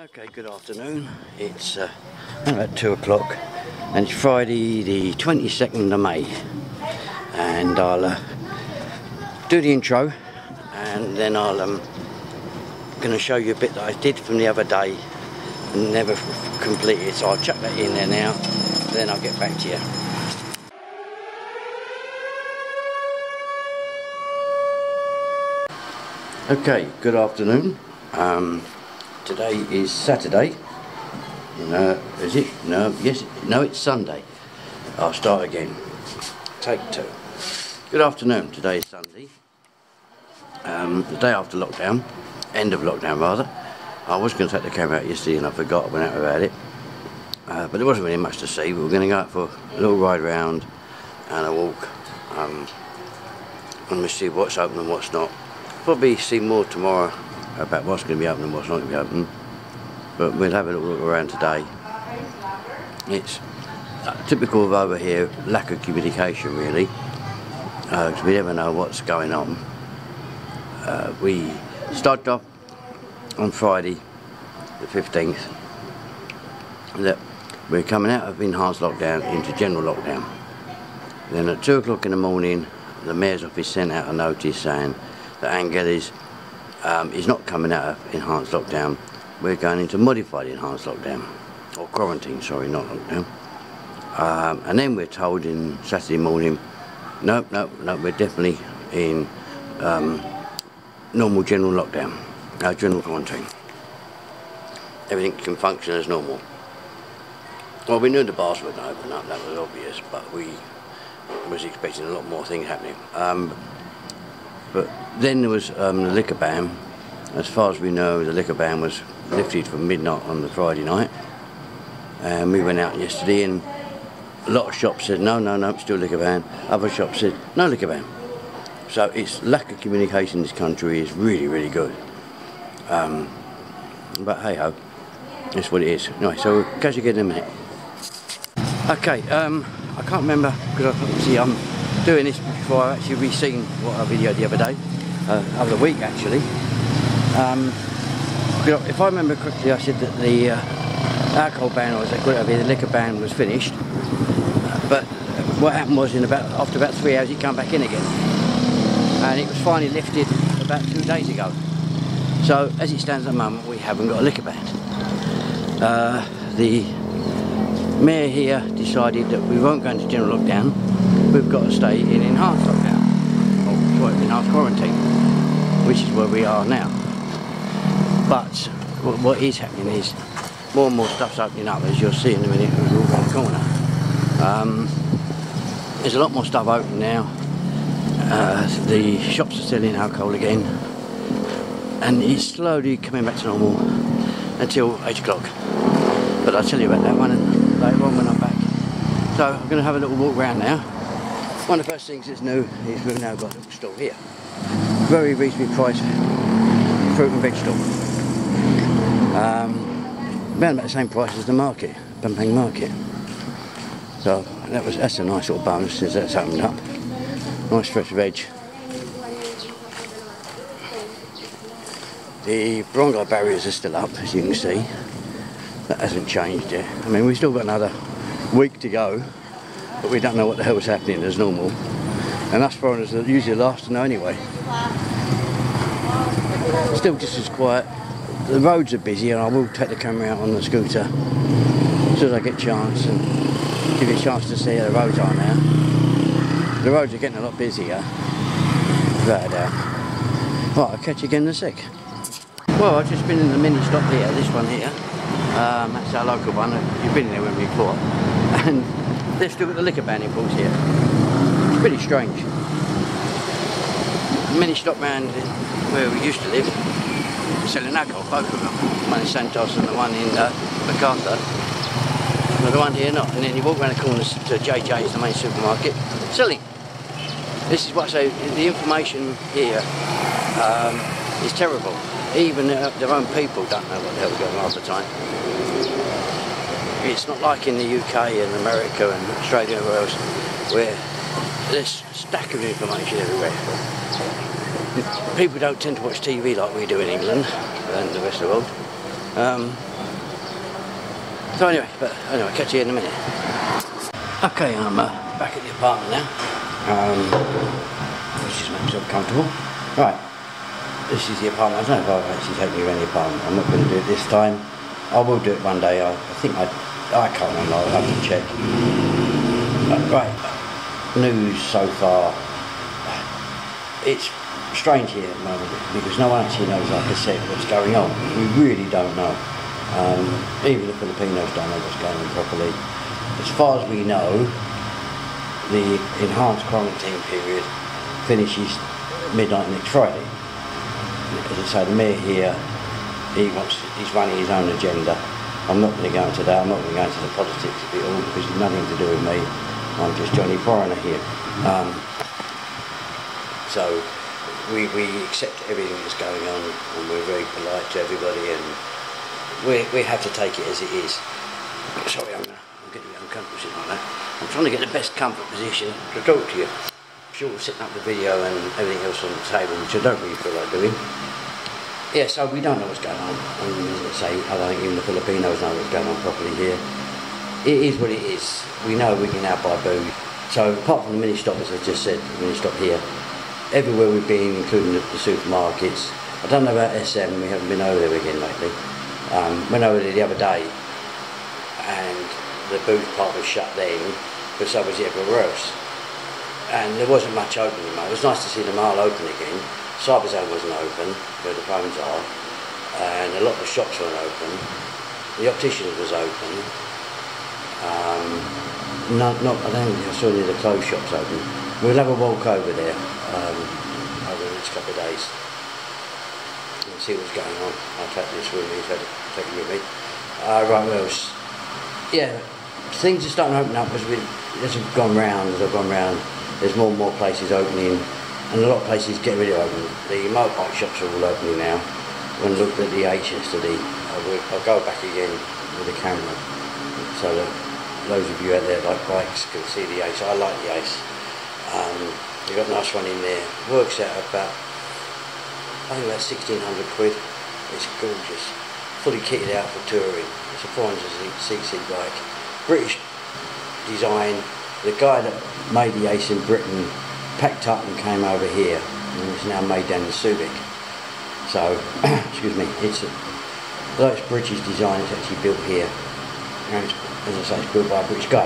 Okay, good afternoon. It's uh, about two o'clock and it's Friday the 22nd of May and I'll uh, do the intro and then I'll um, going to show you a bit that I did from the other day and never completed so I'll chuck that in there now then I'll get back to you. Okay, good afternoon. Um, today is Saturday. No, is it? No, yes, no, it's Sunday. I'll start again. Take two. Good afternoon. Today is Sunday. Um, the day after lockdown, end of lockdown rather. I was going to take the camera out yesterday and I forgot, I went out about it. Uh, but there wasn't really much to see. We were going to go out for a little ride around and a walk. Um, and we see what's open and what's not. Probably see more tomorrow about what's going to be and what's not going to be open. But we'll have a little look around today. It's typical of over here, lack of communication really, because uh, we never know what's going on. Uh, we started off on Friday, the 15th, that we're coming out of enhanced lockdown into general lockdown. Then at 2 o'clock in the morning, the Mayor's office sent out a notice saying that Angeles um, is not coming out of enhanced lockdown. We're going into modified enhanced lockdown, or quarantine, sorry, not lockdown. Um, and then we're told in Saturday morning, no, no, no, we're definitely in um, normal general lockdown, uh, general quarantine. Everything can function as normal. Well, we knew the bars wouldn't open up, that was obvious, but we was expecting a lot more things happening. Um, but then there was um, the liquor ban. As far as we know, the liquor ban was lifted from midnight on the Friday night. And we went out yesterday and a lot of shops said, no, no, no, still liquor ban. Other shops said, no liquor ban. So its lack of communication in this country is really, really good. Um, but hey ho, that's what it is. Anyway, so we'll catch you again in a minute. Okay, um, I can't remember because obviously I'm doing this before I've actually re-seen what I videoed the other day, uh, other week actually. Um, if I remember correctly, I said that the uh, alcohol ban, or as they call it the liquor ban was finished. But what happened was, in about after about three hours, it came back in again, and it was finally lifted about two days ago. So as it stands at the moment, we haven't got a liquor ban. Uh, the mayor here decided that we won't go into general lockdown. We've got to stay in enhanced lockdown, or enhanced quarantine, which is where we are now. But what is happening is more and more stuff's opening up, as you'll see in a minute around the corner. Um, there's a lot more stuff open now. Uh, the shops are selling alcohol again, and it's slowly coming back to normal until 8 o'clock. But I'll tell you about that one later on when I'm back. So I'm going to have a little walk around now. One of the first things that's new is we've now got a little store here. Very reasonably priced fruit and vegetable. Um, about the same price as the market, Pampang Market. So that was that's a nice little bonus since that's opened up. Nice fresh veg. The barangay barriers are still up, as you can see. That hasn't changed yet. I mean, we've still got another week to go, but we don't know what the hell's happening as normal. And us foreigners are usually last to know anyway. Still just as quiet. The roads are busy and I will take the camera out on the scooter as soon as I get a chance and give you a chance to see how the roads are now. The roads are getting a lot busier, without doubt. Right, I'll catch you again in a sec. Well, I've just been in the mini stop here, this one here. Um, that's our local one. You've been there with me before. And they've still got the liquor ban in here. It's pretty strange. Ministop round where we used to live selling alcohol, both of them. One in Santos and the one in uh, Macarthur. But the one here not. And then you walk around the corners to JJ's, the main supermarket, selling. This is what say, the information here um, is terrible. Even their, their own people don't know what the hell's going on half the time. It's not like in the UK and America and Australia and everywhere else where there's a stack of information everywhere. People don't tend to watch TV like we do in England and the rest of the world. Um, So anyway, but anyway, catch you in a minute. Okay, I'm uh, back at the apartment now. Um, just make myself comfortable. Right, this is the apartment. I don't know if I've actually taken you around the apartment. I'm not going to do it this time. I will do it one day. I, I think I, I can't remember. I'll have to check. Uh, right, news so far. It's strange here at the moment because no one actually knows, like I said, what's going on. We really don't know. Um, even the Filipinos don't know what's going on properly. As far as we know, the enhanced quarantine period finishes midnight next Friday. As I say, the mayor here, he wants, he's running his own agenda. I'm not going to go into that. I'm not going to go into the politics of it all because it's nothing to do with me. I'm just Johnny Foreigner here. Um, so we, we accept everything that's going on and we're very polite to everybody and we, we have to take it as it is. Sorry, I'm, I'm getting uncomfortable sitting like that. I'm trying to get the best comfort position to talk to you. Sure, setting up the video and everything else on the table, which I don't really feel like doing. Yeah, so we don't know what's going on. And as I say, I don't think even the Filipinos know what's going on properly here. It is what it is. We know we can now buy booze. So apart from the mini stop, as I just said, the mini stop here, everywhere we've been, including the, the supermarkets. I don't know about SM, we haven't been over there again lately. Um, went over there the other day and the booth part was shut then, but so was everywhere else. And there wasn't much open in the mall. It was nice to see the mall open again. Cyberzone wasn't open, where the phones are, and a lot of the shops weren't open. The opticians was open. Um, not, not, I don't think I saw any of the clothes shops open. We'll have a walk over there um, over the next couple of days and see what's going on. I'll take this with me, take take it with me. Uh, right, what? Yeah, things are starting to open up as, we, as we've gone round, as I've gone round. There's more and more places opening, and a lot of places get really open. The motorbike shops are all opening now. When I looked at the Ace yesterday, I will, I'll go back again with the camera so that those of you out there like bikes can see the Ace. I like the Ace. Um, you've got a nice one in there. Works out about, I think about 1600 quid. It's gorgeous. Fully kitted out for touring. It's a 400cc bike. British design. The guy that made the Ace in Britain packed up and came over here and it's now made down in Subic. So, excuse me, it's a, although it's British design, it's actually built here. And as I say, it's built by a British guy.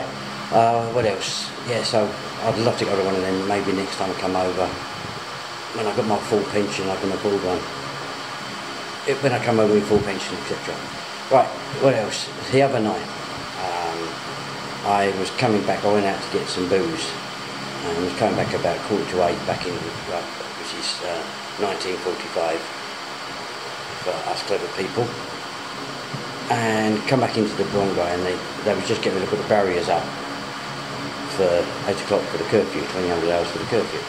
Uh, what else? Yeah, so I'd love to go to one of them. Maybe next time I come over, when I've got my full pension, I can afford one. It, when I come over with full pension, etc. Right, what else? The other night, um, I was coming back. I went out to get some booze, and was coming back about quarter to eight back in, which is uh, 1945 for us clever people and come back into the Brongo and they, they were just getting to put the barriers up for 8 o'clock for the curfew, 2000 hours for the curfew.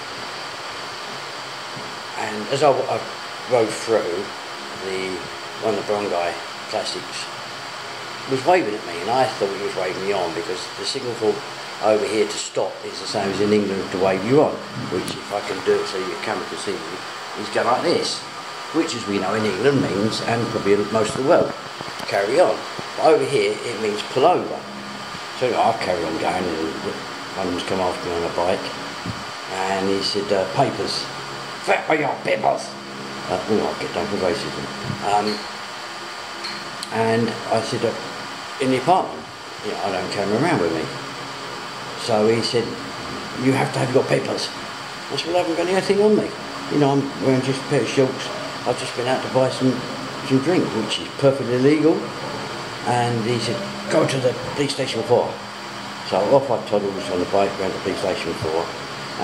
And as I, I rode through, the one of the Brongai plastics was waving at me and I thought he was waving me on because the signal for over here to stop is the same as in England to wave you on, which if I can do it so your camera can see me, is go like this, which as we know in England means, and probably in most of the world, carry on. But over here it means pull over. So I've carried on going and one come after me on a bike and he said, uh, papers. Fat for your papers. Uh, oh, I'll get done for racism. Um, and I said, uh, in the apartment, you know, I don't carry them around with me. So he said, you have to have your papers. I said, well, I haven't got anything on me. You know, I'm wearing just a pair of shorts. I've just been out to buy some some drink, which is perfectly legal. And he said, go to the police station 4. So off I toddled on the bike around to the police station 4.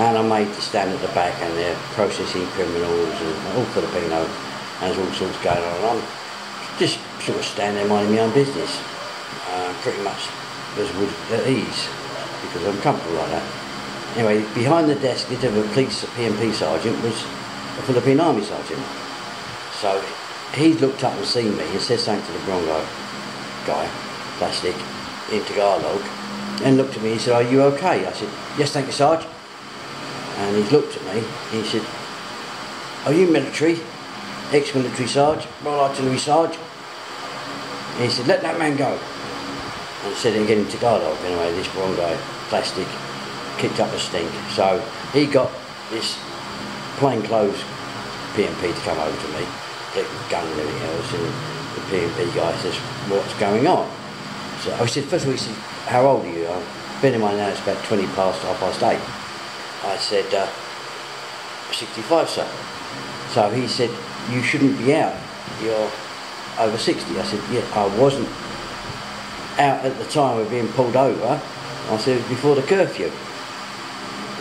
And I made to stand at the back and they're processing criminals and all Filipino and there's all sorts going on. I'm just sort of standing there minding my own business. Uh, pretty much as would at ease because I'm comfortable like that. Anyway, behind the desk, the of a police PNP sergeant was a Philippine Army sergeant. So he looked up and seen me and said something to the Brongo guy, plastic, in Tagalog, and looked at me and said, are you okay? I said, yes, thank you, Sarge. And he looked at me he said, are you military? Ex-military Sarge, Royal Artillery Sarge? And he said, let that man go. And said it again in Tagalog. Anyway, this one guy, plastic, kicked up a stink. So he got this plainclothes PNP to come over to me, get gun and everything else, and the PNP guy says, what's going on? So I said, first of all, he said, how old are you? I've been in my now, it's about 20 past, half past eight. I said, uh, 65, sir. So he said, you shouldn't be out. You're over 60. I said, yeah, I wasn't out at the time of being pulled over. I said, before the curfew.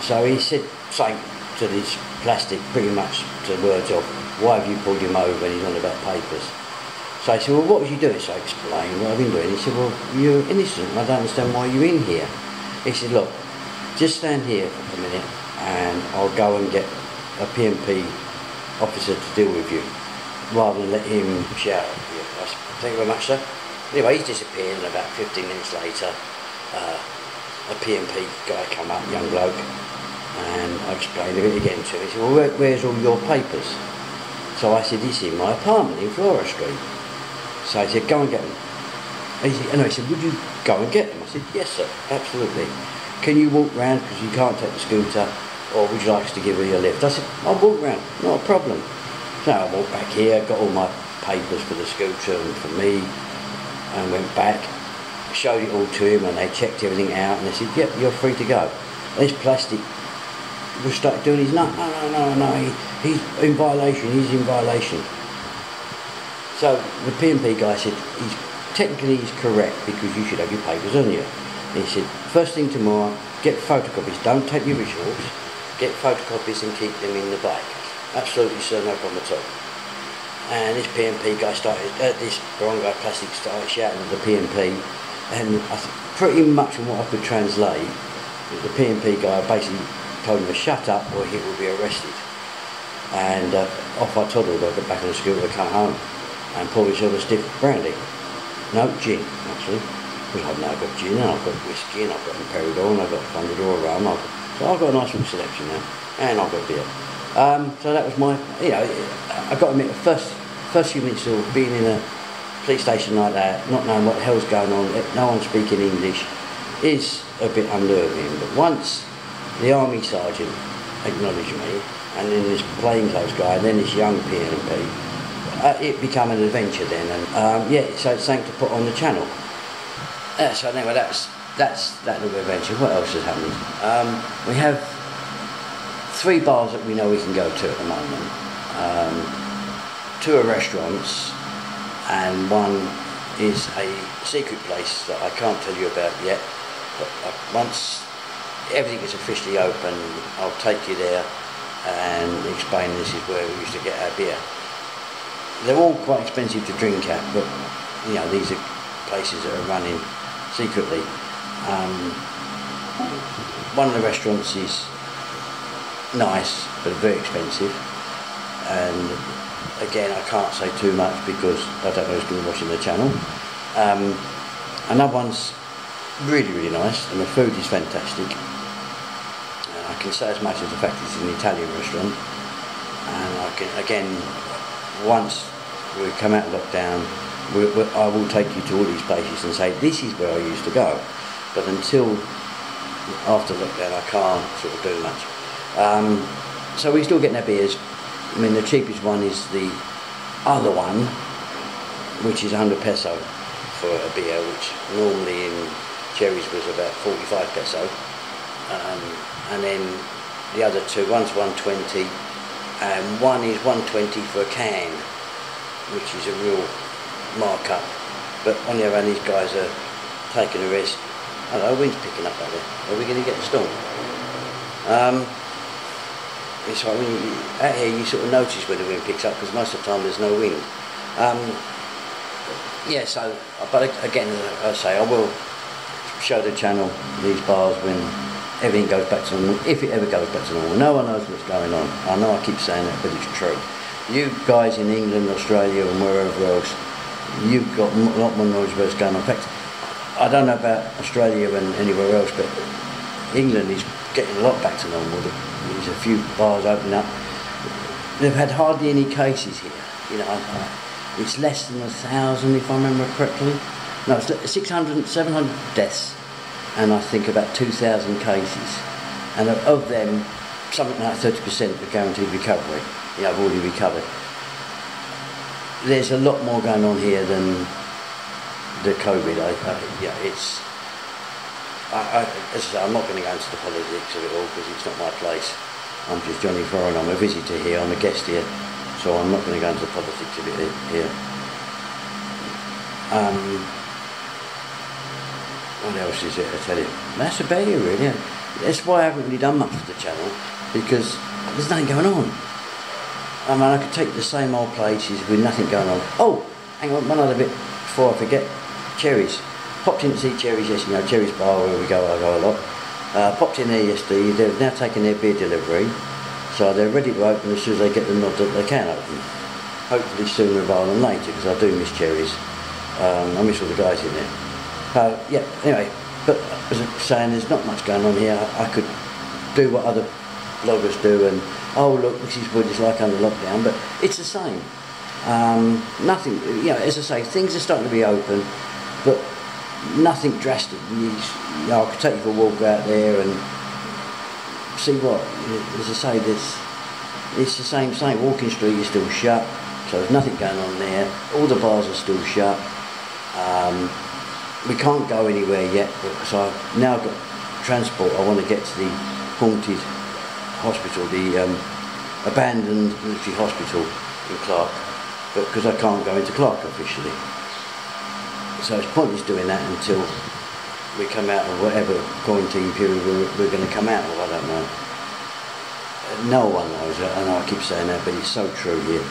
So he said something to this plastic, pretty much to the words of, why have you pulled him over when he's on about papers? So I said, well, what was you doing? So I explained what I've been doing. He said, well, you're innocent. I don't understand why you're in here. He said, look, just stand here for a minute and I'll go and get a PNP officer to deal with you rather than let him shout you. Thank you very much, sir. Anyway, he's disappeared and about 15 minutes later, uh, a PNP guy come up, young bloke, and I explained it again to him. He said, well, where, where's all your papers? So I said, he's in my apartment in Flora Street. So I said, go and get them. And he said, and I said, would you go and get them? I said, yes, sir, absolutely. Can you walk round because you can't take the scooter, or would you like us to give you a lift? I said, I'll walk round, not a problem. So I walked back here, got all my papers for the scooter and for me, and went back, showed it all to him, and they checked everything out, and they said, yep, you're free to go. This plastic was started doing his, no, no, no, no, no, he, he's in violation, he's in violation. So the PNP guy said, he's, technically he's correct because you should have your papers on you. And he said, first thing tomorrow, get photocopies, don't take your visuals, get photocopies and keep them in the bag. Absolutely sir, no problem at all. And this PNP guy started, uh, this Barongo Plastic started shouting at the PNP and pretty much from what I could translate, the PNP guy basically told him to shut up or he will be arrested. And uh, off I toddled, I got back on the scooter come home and poured myself a stiff brandy. No, gin, actually. Because I've now got gin and I've got whiskey and I've got Emperador and I've got Tanduay rum. I've, so I've got a nice little selection now. And I've got beer. Um, so that was my, you know, I got to admit, the first, minutes of being in a police station like that, not knowing what the hell's going on, no one speaking English, is a bit unnerving. But once the army sergeant acknowledged me, and then this plainclothes guy, and then this young PNP, uh, it became an adventure then, and um, yeah, so it's something to put on the channel. Uh, so anyway, that's that's that little adventure. What else has happened? Um, we have three bars that we know we can go to at the moment. Um, two are restaurants, and one is a secret place that I can't tell you about yet. But uh, once everything is officially open, I'll take you there and explain this is where we used to get our beer they're all quite expensive to drink at, but you know these are places that are running secretly. Um, one of the restaurants is nice, but very expensive, and again I can't say too much because I don't know who's going to be watching the channel. Um, another one's really really nice, and the food is fantastic. And I can say as much as the fact it's an Italian restaurant, and I can again once we come out of lockdown, we, we, I will take you to all these places and say, this is where I used to go. But until after lockdown, I can't sort of do much. Um, so we're still getting our beers. I mean, the cheapest one is the other one, which is 100 peso for a beer, which normally in Cherries was about 45 peso. Um, and then the other two, one's 120 and one is 120 for a can, which is a real markup. But on the other hand, these guys are taking a risk. Know, wind's picking up out there. Are we going to get the storm? Um, it's when you, out here you sort of notice when the wind picks up because most of the time there's no wind. Um, yeah, so, but again, I say, I will show the channel these bars when everything goes back to normal, if it ever goes back to normal. No one knows what's going on. I know I keep saying that, but it's true. You guys in England, Australia, and wherever else, you've got a lot more knowledge about what's going on. In fact, I don't know about Australia and anywhere else, but England is getting a lot back to normal. There's a few bars opening up. They've had hardly any cases here. You know, it's less than a thousand, if I remember correctly. no, it's 600, 700 deaths, and I think about 2,000 cases. And of, of them, something like 30% are guaranteed recovery. You know, have already recovered. There's a lot more going on here than the COVID. I, I, yeah, it's. I, I, as I say, I'm not going to go into the politics of it all because it's not my place. I'm just Johnny Foreign. I'm a visitor here. I'm a guest here, so I'm not going to go into the politics of it here. Um, what else is it I tell you? That's about it really. That's why I haven't really done much for the channel because there's nothing going on. I mean, I could take the same old places with nothing going on. Oh, hang on, one other bit before I forget. Cherries. Popped in to see Cherries yesterday, you know, Cherries Bar where we go, I go a lot. Uh, popped in there yesterday, they've now taken their beer delivery, so they're ready to open as soon as they get the nod that they can open. Hopefully sooner rather than later, because I do miss Cherries. Um, I miss all the guys in there. Uh, yeah, anyway, but as I was saying, there's not much going on here. I could do what other bloggers do and, oh look, this is what it's like under lockdown, but it's the same. Um, nothing, you know, as I say, things are starting to be open, but nothing drastic. You, you know, I could take you for a walk out there and see what, as I say, there's, it's the same, same. Walking Street is still shut, so there's nothing going on there. All the bars are still shut. Um, we can't go anywhere yet, so I've now got transport. I want to get to the haunted hospital, the um, abandoned military hospital in Clark, but because I can't go into Clark officially. So it's pointless doing that until we come out of whatever quarantine period we're, we're going to come out of, I don't know. No one knows, know I keep saying that, but it's so true here.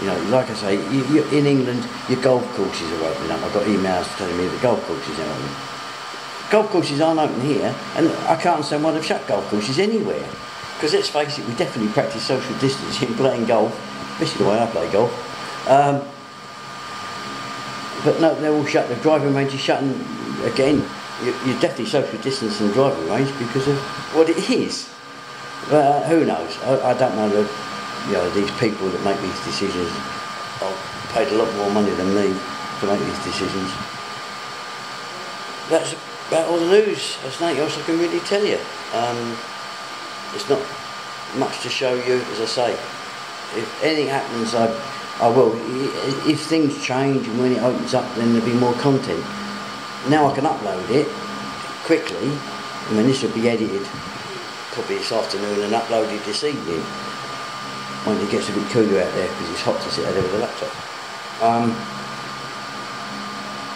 You know, like I say, you, you, in England, your golf courses are opening up. I've got emails telling me the golf courses are open. Golf courses aren't open here, and I can't understand why they've shut golf courses anywhere. Because let's face it, we definitely practice social distancing in playing golf, especially the way I play golf. Um, but no, they're all shut. The driving range is shutting again. You're definitely social distancing driving range because of what it is. Uh, who knows? I, I don't know the you know, these people that make these decisions are paid a lot more money than me to make these decisions. That's about all the news. There's nothing else I can really tell you. Um, it's not much to show you, as I say. If anything happens, I, I will. If things change and when it opens up, then there'll be more content. Now I can upload it quickly. I mean, this will be edited probably this afternoon and uploaded this evening when it gets a bit cooler out there because it's hot to sit out there with a laptop. Um,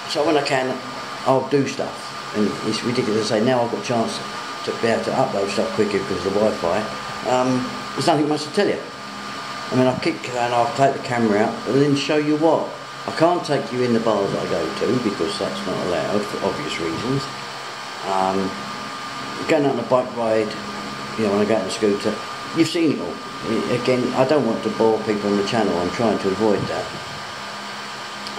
so when I can, I'll do stuff. And it's ridiculous to say now I've got a chance to be able to upload stuff quicker because of the Wi-Fi. Um, there's nothing much to tell you. I mean, I'll keep going, I'll take the camera out and then show you what. I can't take you in the bars I go to because that's not allowed for obvious reasons. Um, going out on a bike ride, you know, when I go on a scooter, you've seen it all again, I don't want to bore people on the channel. I'm trying to avoid that.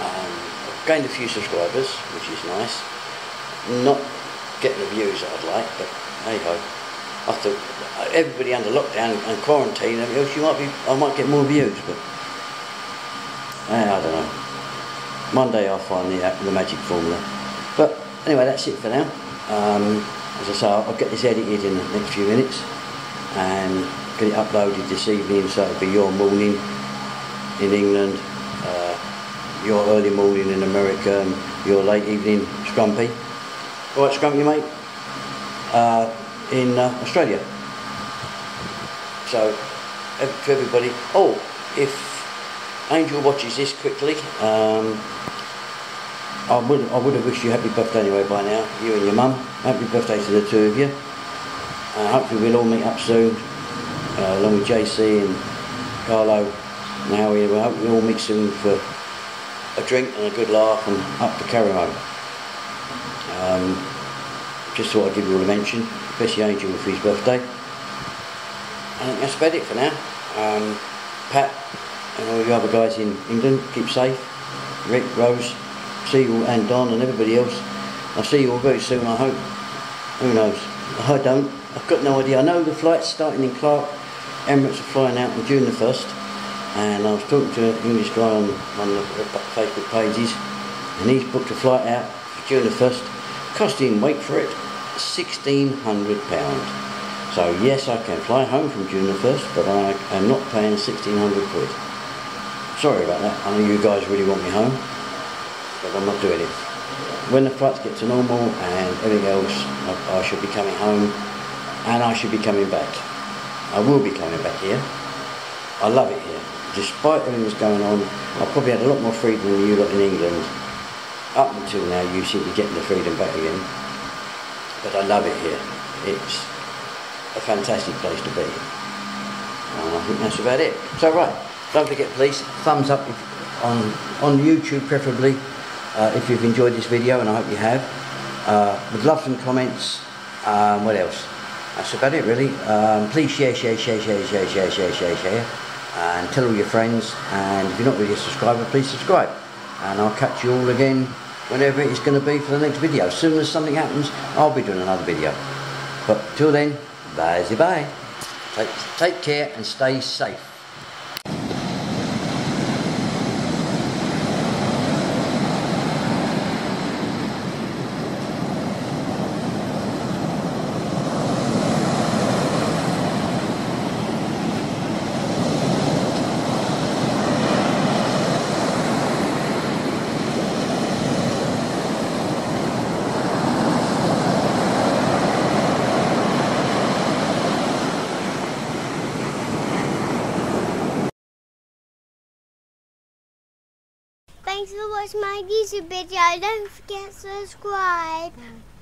Um, I've gained a few subscribers, which is nice. Not getting the views that I'd like, but hey ho. After everybody under lockdown and quarantine, and else you might be, I might get more views, but I don't know. One day I'll find the, the magic formula. But anyway, that's it for now. Um, as I say, I'll, get this edited in the next few minutes, and get it uploaded this evening so it'll be your morning in England, uh, your early morning in America and your late evening scrumpy. Alright scrumpy mate, uh, in uh, Australia. So, to everybody, oh, if Angel watches this quickly, um, I would I would have wished you happy birthday anyway by now, you and your mum. Happy birthday to the two of you. Uh, hopefully we'll all meet up soon uh, along with JC and Carlo Howie. We hope we all meet soon for a drink and a good laugh and up to Carimo. Um, just thought I'd give you all a mention, especially Angel for his birthday. Think that's about it for now. Um, Pat and all the other guys in England, keep safe. Rick, Rose, see you and Don and everybody else. I'll see you all very soon, I hope. Who knows? I don't. I've got no idea. I know the flight's starting in Clark Emirates are flying out on June the 1st and I was talking to an English guy on one of the Facebook pages and he's booked a flight out for June the 1st, costing, wait for it, £1,600. So yes, I can fly home from June the 1st, but I am not paying 1600 quid. Sorry about that, I know you guys really want me home, but I'm not doing it. When the flights get to normal and everything else, I, I should be coming home and I should be coming back. I will be coming back here. I love it here. Despite everything that's going on, I probably had a lot more freedom than you lot in England. Up until now, you seem to be getting the freedom back again. But I love it here. It's a fantastic place to be. And I think that's about it. So right, don't forget please, thumbs up if, on, on YouTube preferably, uh, if you've enjoyed this video, and I hope you have. Uh, would love some comments. Um, what else? That's about it really. Um, please share, share, share, share, share, share, share, share, share. And tell all your friends. And if you're not really a subscriber, please subscribe. And I'll catch you all again whenever it's going to be for the next video. As soon as something happens, I'll be doing another video. But till then, Bye bye. Take, take care and stay safe. Thanks for watching my YouTube video. Don't forget to subscribe. Bye.